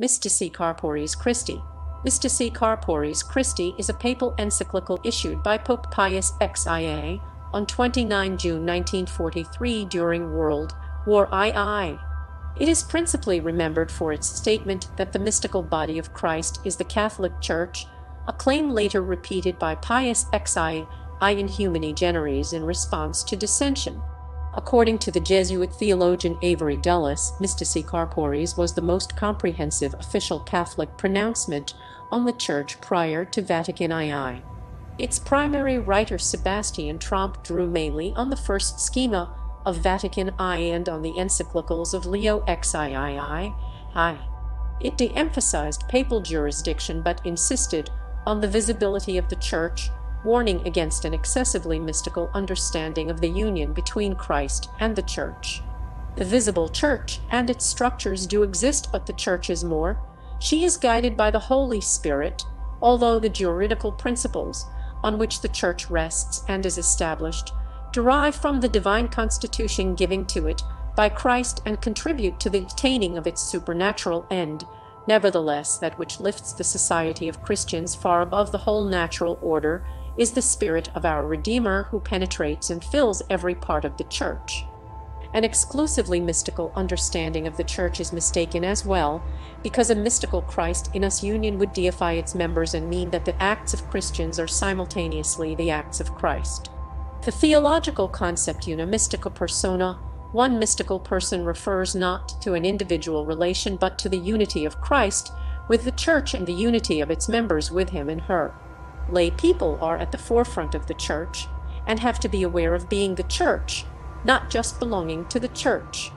Mystici Corporis Christi. Mystici Corporis Christi is a papal encyclical issued by Pope Pius XII on 29 June 1943 during World War II. It is principally remembered for its statement that the mystical body of Christ is the Catholic Church, a claim later repeated by Pius XII in Humani Generis in response to dissension. According to the Jesuit theologian Avery Dulles, Mystici Corporis was the most comprehensive official Catholic pronouncement on the Church prior to Vatican II. Its primary writer Sebastiaan Tromp drew mainly on the first schema of Vatican I and on the encyclicals of Leo XIII. It de-emphasized papal jurisdiction but insisted on the visibility of the Church warning against an excessively mystical understanding of the union between Christ and the Church. The visible Church and its structures do exist, but the Church is more. She is guided by the Holy Spirit, although the juridical principles on which the Church rests and is established derive from the divine constitution given to it by Christ and contribute to the attaining of its supernatural end. Nevertheless, that which lifts the society of Christians far above the whole natural order is the Spirit of our Redeemer who penetrates and fills every part of the Church. An exclusively mystical understanding of the Church is mistaken as well, because a mystical Christ in us union would deify its members and mean that the acts of Christians are simultaneously the acts of Christ. The theological concept una mystica persona, one mystical person refers not to an individual relation but to the unity of Christ with the Church and the unity of its members with him and her lay people are at the forefront of the church and have to be aware of being the church, not just belonging to the church.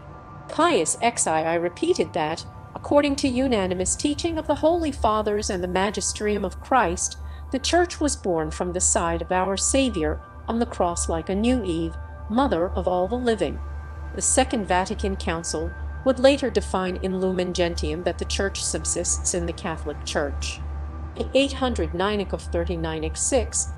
Pius XII repeated that, according to unanimous teaching of the Holy Fathers and the magisterium of Christ, the church was born from the side of our Saviour on the cross like a new Eve, mother of all the living. The Second Vatican Council would later define in Lumen Gentium that the church subsists in the Catholic Church. 809 of 39 6